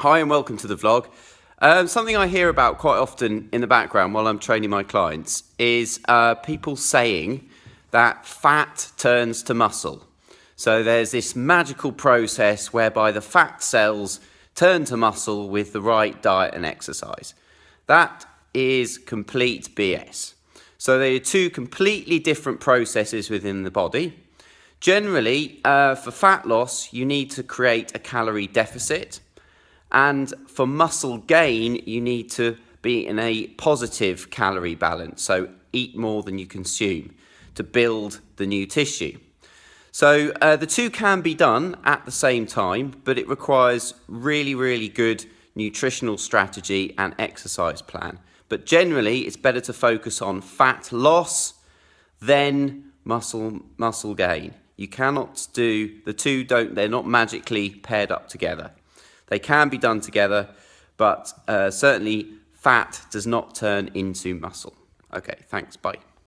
Hi and welcome to the vlog. Um, something I hear about quite often in the background while I'm training my clients is uh, people saying that fat turns to muscle. So there's this magical process whereby the fat cells turn to muscle with the right diet and exercise. That is complete BS. So they are two completely different processes within the body. Generally, uh, for fat loss, you need to create a calorie deficit and for muscle gain, you need to be in a positive calorie balance. So eat more than you consume to build the new tissue. So uh, the two can be done at the same time, but it requires really, really good nutritional strategy and exercise plan. But generally, it's better to focus on fat loss than muscle muscle gain. You cannot do the two don't they're not magically paired up together. They can be done together, but uh, certainly fat does not turn into muscle. Okay, thanks, bye.